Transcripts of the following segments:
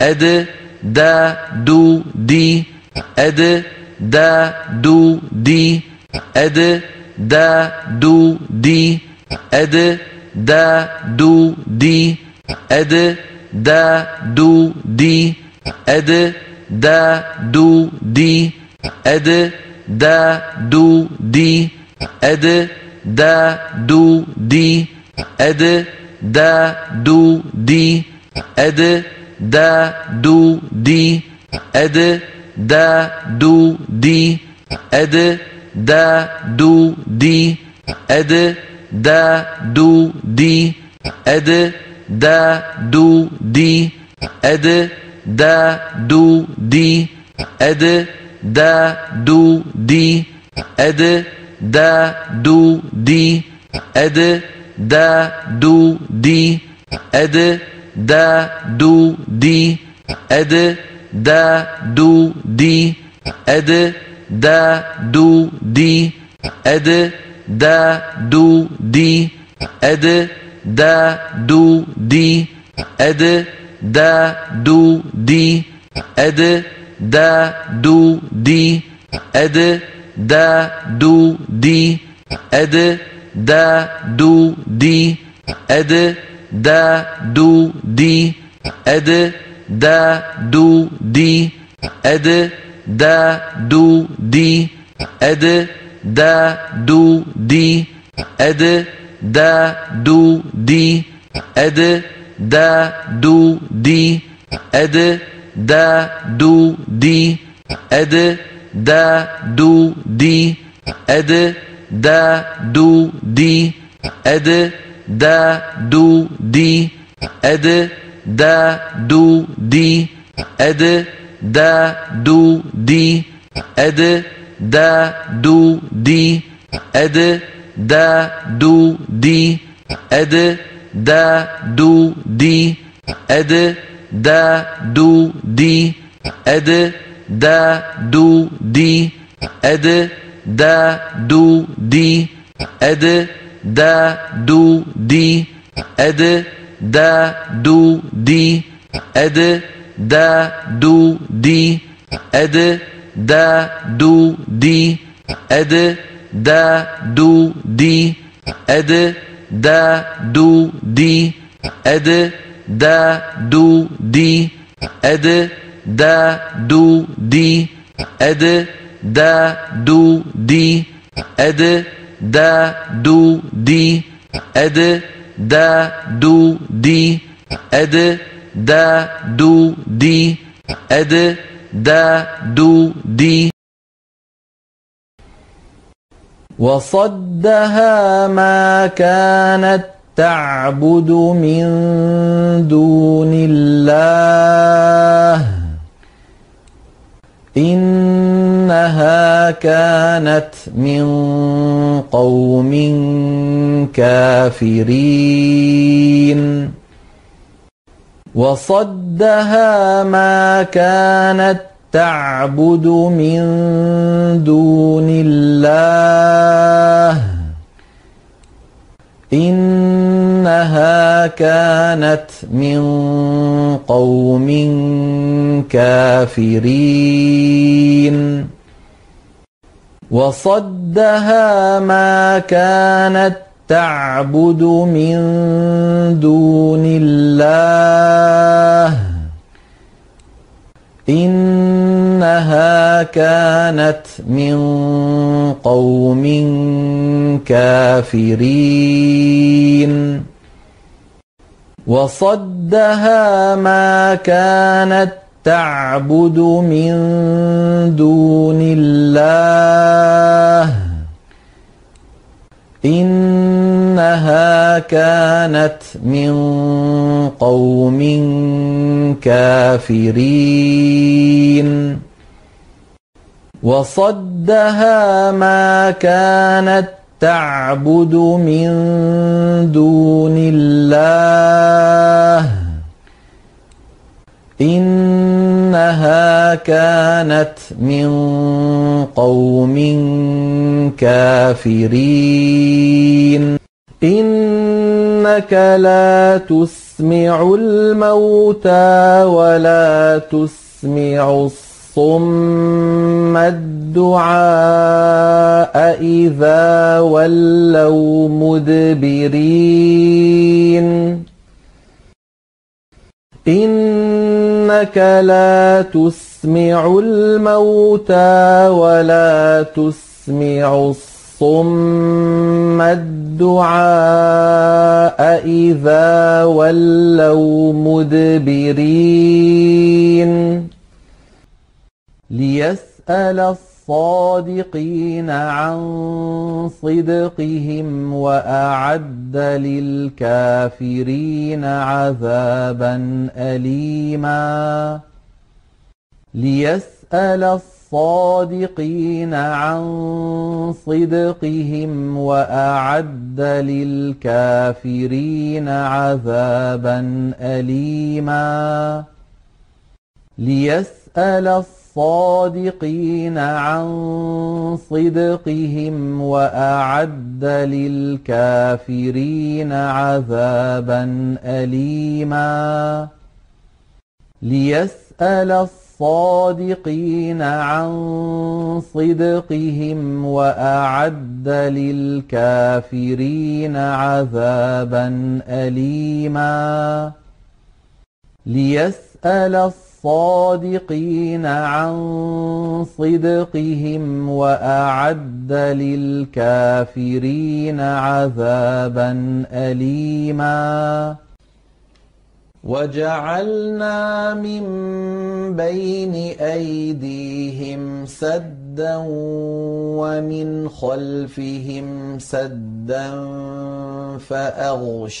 أد دا دو دي. أد دا دو دي. أد دا دو دي. أد دا دو دي. أد دا دو دي. أد دا دو دي. أد دا دو دي. أد دا دو دي. أد دا دو دي. أد دا دو دي أد دا دو دي أد دا دو دي أد دا دو دي أد دا دو دي أد دا دو دي أد دا دو دي أد دا دو دي أد دا دو دي أد دا دو دي أد دا دو دي أد دا دو دي أد دا دو دي أد دا دو دي أد دا دو دي أد دا دو دي أد دا دو دي أد دا دو دي أد دا دو دي أد دا دو دي أد دا دو دي أد دا دو دي أد دا دو دي أد دا دو دي أد دا دو دي أد دا دو دي أد دا دو دي أد دا دو دي أد دا دو دي أد دا دو دي أد دا دو دي أد دا دو دي أد دا دو دي أد دا دو دي أد دا دو دي أد دا دو دي أد دا دو دي أد دا دو دي أد دا دو دي أد دا دو دي أد دا دو دي أد دا دو دي أد دا دو دي أد دا دو دي أد دا دو دي أد دا دو دي أد دا دو دي أد دا دو دي أد دا دو دي وصدها ما كانت تعبد من دون الله. إنها كانت من قوم كافرين. وصدها ما كانت تعبد من دون الله. إنها كانت من قوم كافرين. وصدها ما كانت تعبد من دون الله. إنها كانت من قوم كافرين. وصدها ما كانت تعبد من دون الله. إنها كانت من قوم كافرين. وصدها ما كانت تعبد من دون الله. إنها كانت من قوم كافرين. إن إنك لا تسمع الموتى ولا تسمع الصم الدعاء إذا ولوا مدبرين. إنك لا تسمع الموتى ولا تسمع الصم الدعاء إذا ولوا مدبرين. ليسأل الصادقين عن صدقهم وأعد للكافرين عذابا أليما. ليسأل الصادقين عن صدقهم وأعد للكافرين عذابا أليما. ليسأل الصادقين الصادقين عن صدقهم وأعد للكافرين عذابا أليما. ليسأل الصادقين عن صدقهم وأعد للكافرين عذابا أليما. ليسأل الصادقين الصادقين عن صدقهم وأعد للكافرين عذابا أليما. وجعلنا من بين أيديهم سدا ومن خلفهم سدا فأغشيناهم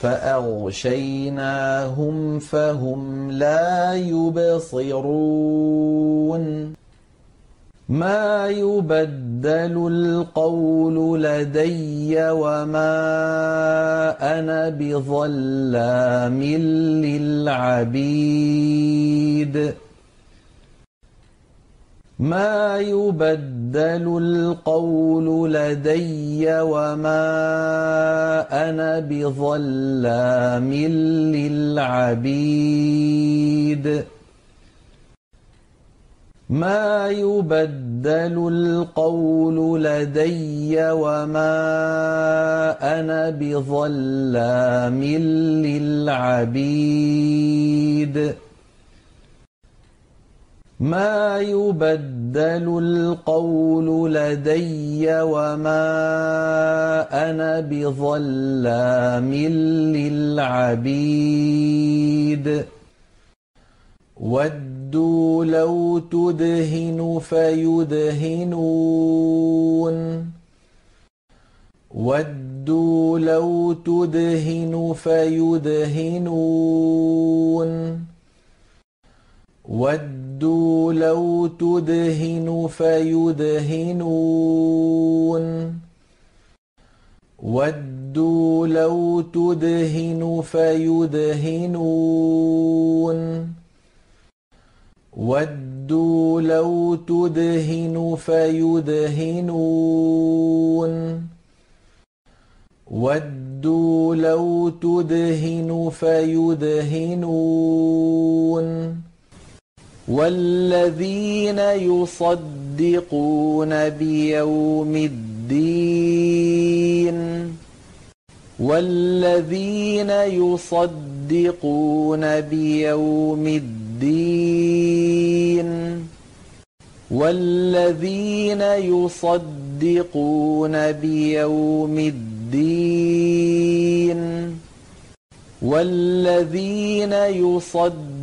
فأغشيناهم فهم لا يبصرون. ما يبدل القول لدي وما أنا بظلام للعبيد. ما يبدل القول لدي وما أنا بظلام للعبيد. ما يبدل القول لدي وما أنا بظلام للعبيد. ما يبدل القول لدي وما أنا بظلام للعبيد. ودوا لو تدهن فيدهنون. ودوا لو تدهن فيدهنون. وَدُّوا لَوْ تُدْهِنُ فَيُدْهِنُونَ. وَدُّوا لَوْ تُدْهِنُ فَيُدْهِنُونَ. وَدُّوا لَوْ تُدْهِنُ فَيُدْهِنُونَ. وَدُّوا لَوْ تُدْهِنُ فَيُدْهِنُونَ. وَالَّذِينَ يُصَدِّقُونَ بِيَوْمِ الدِّينِ وَالَّذِينَ يُصَدِّقُونَ بِيَوْمِ الدِّينِ وَالَّذِينَ يُصَدِّقُونَ بِيَوْمِ الدِّينِ وَالَّذِينَ يُصَدِّقُونَ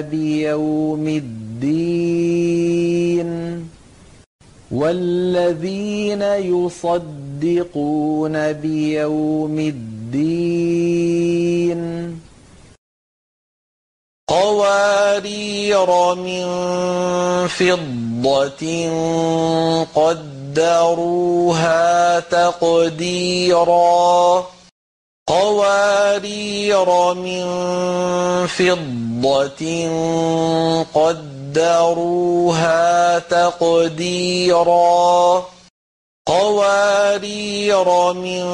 بِيَوْمِ الدِّينِ وَالَّذِينَ يُصَدِّقُونَ بِيَوْمِ الدِّينِ قَوَارِيرَ مِن فِضَّةٍ قَدَّرُوهَا تَقْدِيرًا قَوَارِيرَ مِن فِضَّةٍ قَدَّرُوهَا تَقْدِيرًا. قَوَارِيرَ مِن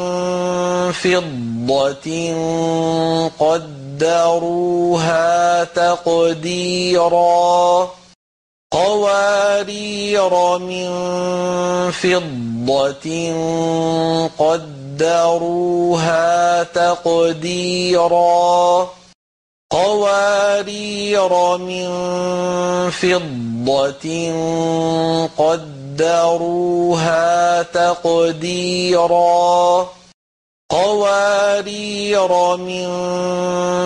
فِضَّةٍ قَدَّرُوهَا تَقْدِيرًا. قَوَارِيرَ مِن فِضَّةٍ قَدَّرُوهَا تَقْدِيرًا قَوَارِيرَ مِن فِضَّةٍ قَدَّرُوهَا تَقْدِيرًا قَوَارِيرَ مِن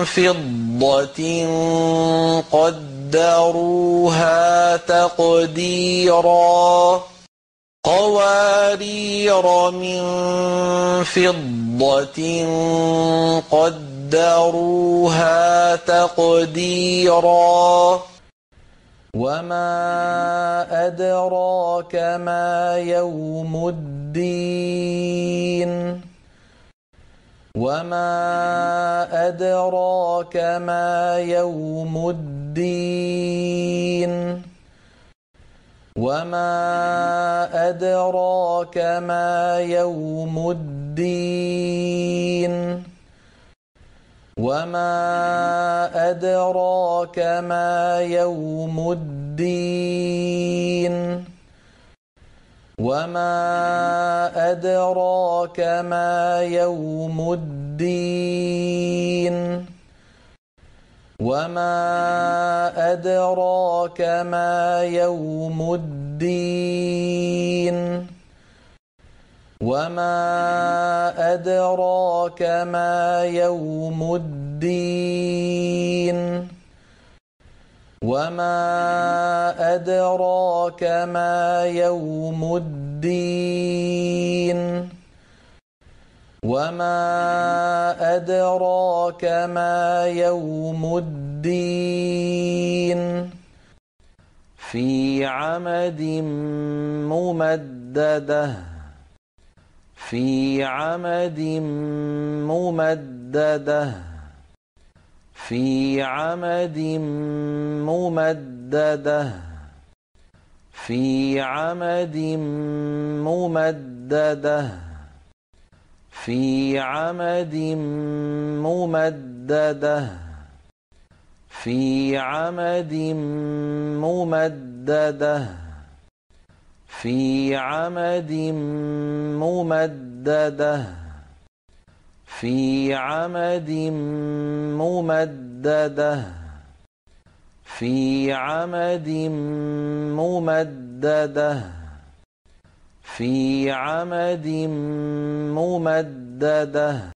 فِضَّةٍ قَدَّرُوهَا تَقْدِيرًا قَوَارِيرَ مِن فِضَّةٍ قَدَّرُوهَا تَقْدِيرًا. وَمَا أَدْرَاكَ مَا يَوْمُ الدِّينِ. وَمَا أَدْرَاكَ مَا يَوْمُ الدِّينِ. وَمَا أَدْرَاكَ مَا يَوْمُ الدِّينِ وَمَا أَدْرَاكَ مَا يَوْمُ الدِّينِ وَمَا أَدْرَاكَ مَا يَوْمُ الدِّينِ وَمَا أَدْرَاكَ مَا يَوْمُ الدِّينِ وَمَا أَدْرَاكَ مَا يَوْمُ الدِّينِ وَمَا أَدْرَاكَ مَا يَوْمُ الدِّينِ وَمَا أَدْرَاكَ مَا يَوْمُ الدِّينِ فِي عَمَدٍ مُّمَدَّدَةٍ فِي عَمَدٍ مُّمَدَّدَةٍ فِي عَمَدٍ مُّمَدَّدَةٍ فِي عَمَدٍ مُّمَدَّدَةٍ فِي عَمَدٍ مُّمَدَّدَةٍ. فِي عَمَدٍ مُّمَدَّدَةٍ. فِي عَمَدٍ مُّمَدَّدَةٍ. فِي عَمَدٍ مُّمَدَّدَةٍ. فِي عَمَدٍ مُّمَدَّدَةٍ. فِي عَمَدٍ مُّمَدَّدَةٍ.